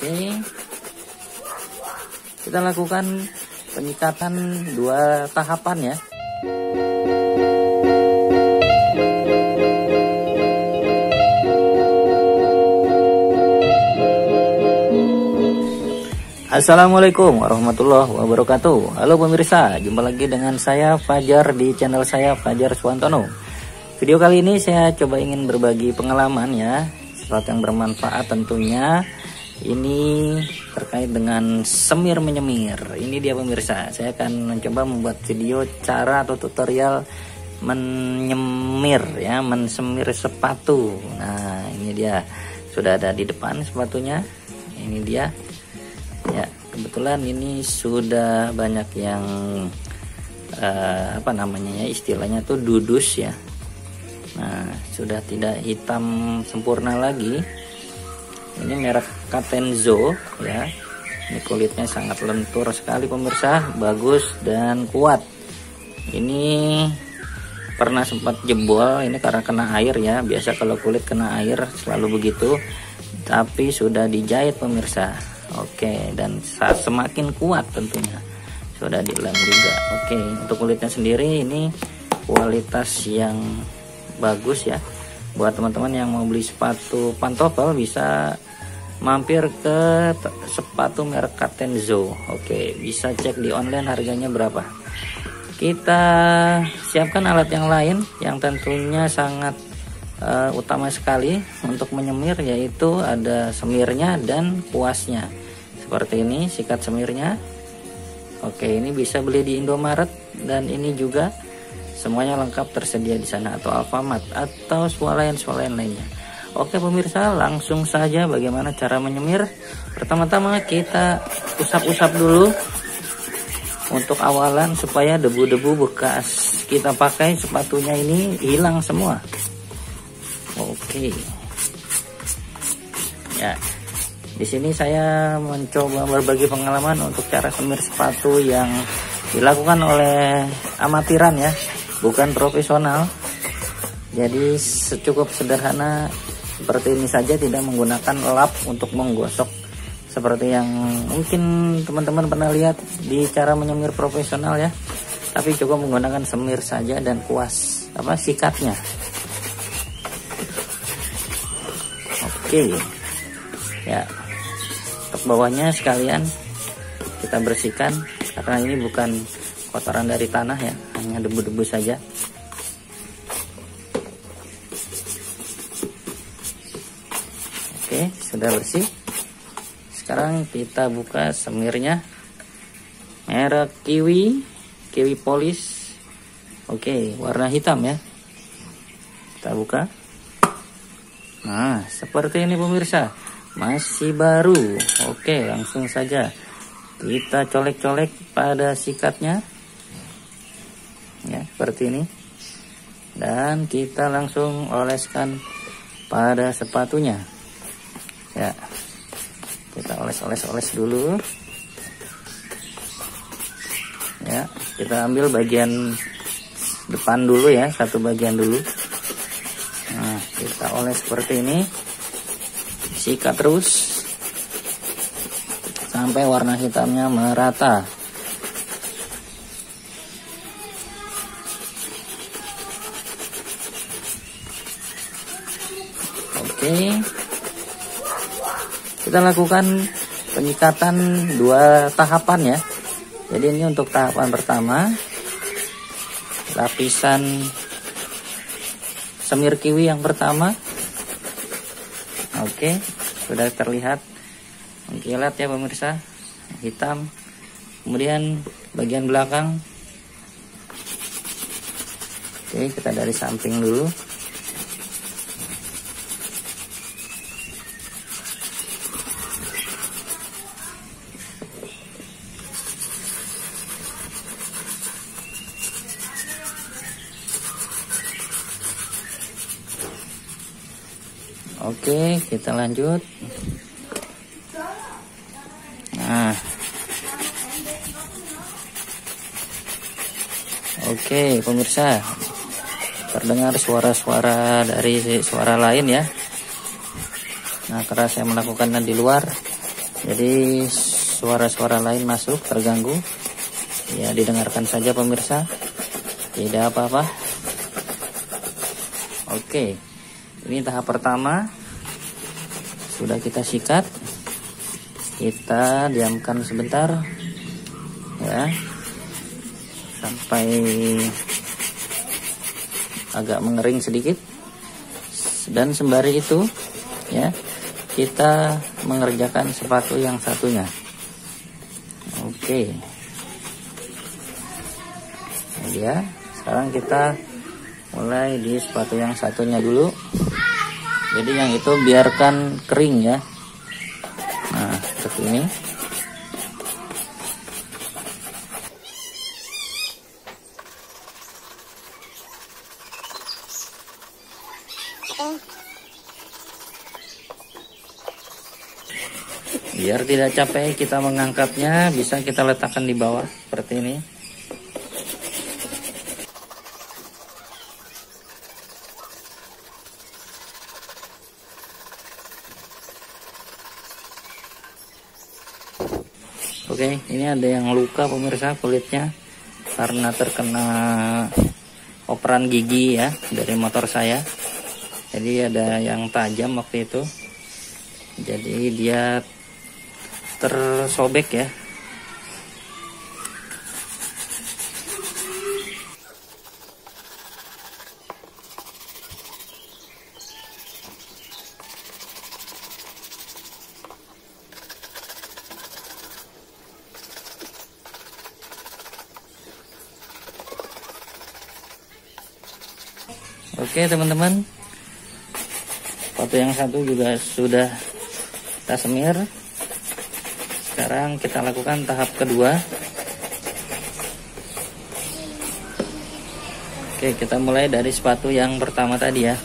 oke. Kita lakukan penyikatan dua tahapan ya. Assalamualaikum warahmatullahi wabarakatuh. Halo pemirsa, jumpa lagi dengan saya Fajar di channel saya Fajar Suwantono. Video kali ini saya coba ingin berbagi pengalaman ya Sesuatu yang bermanfaat tentunya Ini terkait dengan semir menyemir. Ini dia pemirsa, saya akan mencoba membuat video cara atau tutorial menyemir ya Mensemir sepatu. Nah ini dia. Sudah ada di depan sepatunya. Ini dia. Ya kebetulan ini sudah banyak yang uh, apa namanya ya istilahnya tuh dudus ya. Nah sudah tidak hitam sempurna lagi ini merek Katenzo ya. Ini kulitnya sangat lentur sekali pemirsa. Bagus dan kuat. Ini pernah sempat jebol ini karena kena air ya. Biasa kalau kulit kena air selalu begitu. Tapi sudah dijahit pemirsa. Oke, dan semakin kuat tentunya. Sudah dilem juga. Oke, untuk kulitnya sendiri ini kualitas yang bagus ya. Buat teman-teman yang mau beli sepatu pantofel bisa mampir ke sepatu merek Katenzo. Oke, bisa cek di online harganya berapa. Kita siapkan alat yang lain yang tentunya sangat uh, utama sekali untuk menyemir yaitu ada semirnya dan kuasnya seperti ini sikat semirnya oke ini bisa beli di Indomaret dan ini juga semuanya lengkap tersedia di sana atau Alfamart atau swalayan-swalayan lainnya. Oke pemirsa langsung saja bagaimana cara menyemir. Pertama-tama kita usap-usap dulu untuk awalan supaya debu-debu bekas kita pakai sepatunya ini hilang semua. Oke. Ya di sini saya mencoba berbagi pengalaman untuk cara semir sepatu yang dilakukan oleh amatiran ya, bukan profesional. Jadi secukup sederhana seperti ini saja tidak menggunakan lap untuk menggosok seperti yang mungkin teman-teman pernah lihat di cara menyemir profesional ya. Tapi cukup menggunakan semir saja dan kuas apa sikatnya. Oke. Ya, untuk bawahnya sekalian kita bersihkan karena ini bukan kotoran dari tanah ya hanya debu-debu saja. Oke sudah bersih. Sekarang kita buka semirnya. Merek kiwi kiwi polis. Oke warna hitam ya. Kita buka. Nah seperti ini pemirsa. Masih baru. Oke langsung saja. Kita colek-colek pada sikatnya ya seperti ini. Dan kita langsung oleskan pada sepatunya. Ya. Kita oles-oles-oles dulu. Ya kita ambil bagian depan dulu ya satu bagian dulu. Nah kita oles seperti ini. Sikat terus. Sampai warna hitamnya merata oke kita lakukan penyikatan dua tahapan ya jadi ini untuk tahapan pertama lapisan semir kiwi yang pertama Oke, sudah terlihat mengkilat ya pemirsa, hitam. Kemudian bagian belakang. Oke, kita dari samping dulu. Oke, kita lanjut. Nah. Oke, pemirsa. Terdengar suara-suara dari suara lain ya. Nah, karena saya melakukannya di luar, jadi suara-suara lain masuk terganggu ya didengarkan saja pemirsa tidak apa-apa oke ini tahap pertama sudah kita sikat. Kita diamkan sebentar ya. Sampai agak mengering sedikit. Dan sembari itu ya kita mengerjakan sepatu yang satunya. Oke. Dia. Sekarang kita mulai di sepatu yang satunya dulu jadi yang itu biarkan kering ya. Nah seperti ini biar tidak capek kita mengangkatnya bisa kita letakkan di bawah seperti ini Oke. Ini ada yang luka pemirsa kulitnya. Karena terkena operan gigi ya dari motor saya. Jadi ada yang tajam waktu itu. Jadi dia tersobek ya Oke teman-teman. Foto yang satu juga sudah kita semir sekarang kita lakukan tahap kedua. Oke kita mulai dari sepatu yang pertama tadi ya.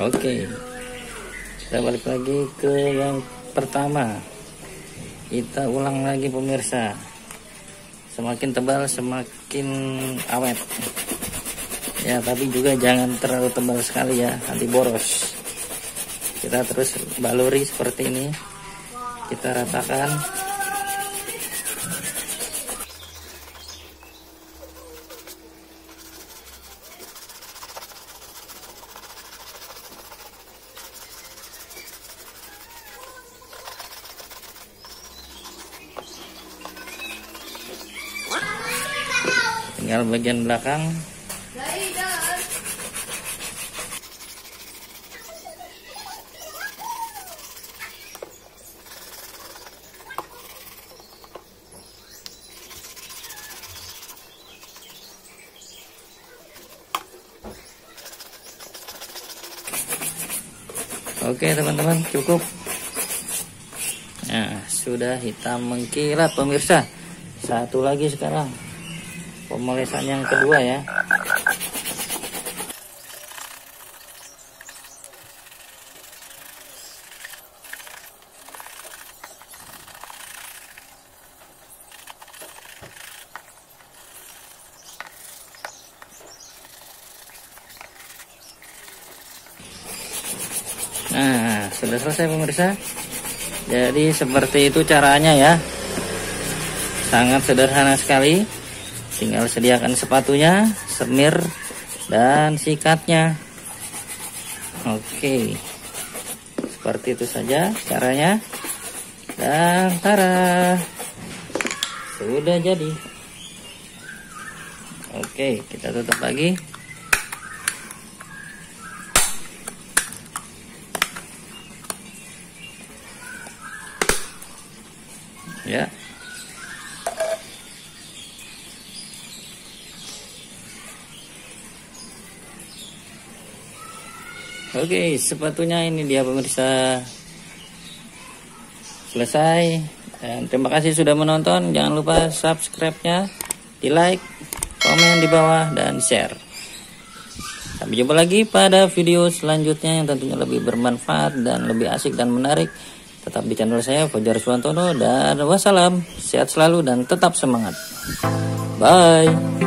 Oke. Kita balik lagi ke yang pertama. Kita ulang lagi pemirsa. Semakin tebal semakin awet. Ya tapi juga jangan terlalu tebal sekali ya nanti boros. Kita terus baluri seperti ini. Kita ratakan tinggal bagian belakang. Oke teman-teman cukup. Nah sudah hitam mengkilat pemirsa. Satu lagi sekarang Pemolesan yang kedua ya Nah, sudah selesai pemirsa. Jadi seperti itu caranya ya. Sangat sederhana sekali. Tinggal sediakan sepatunya, semir dan sikatnya. Oke. Seperti itu saja caranya. Dan tara. Sudah jadi. Oke, kita tutup lagi. ya Oke sepatunya ini dia pemirsa selesai dan terima kasih sudah menonton jangan lupa subscribe nya di like komen di bawah dan share sampai jumpa lagi pada video selanjutnya yang tentunya lebih bermanfaat dan lebih asik dan menarik Tetap di channel saya Fajar Suwantono dan wassalam. Sehat selalu dan tetap semangat. Bye.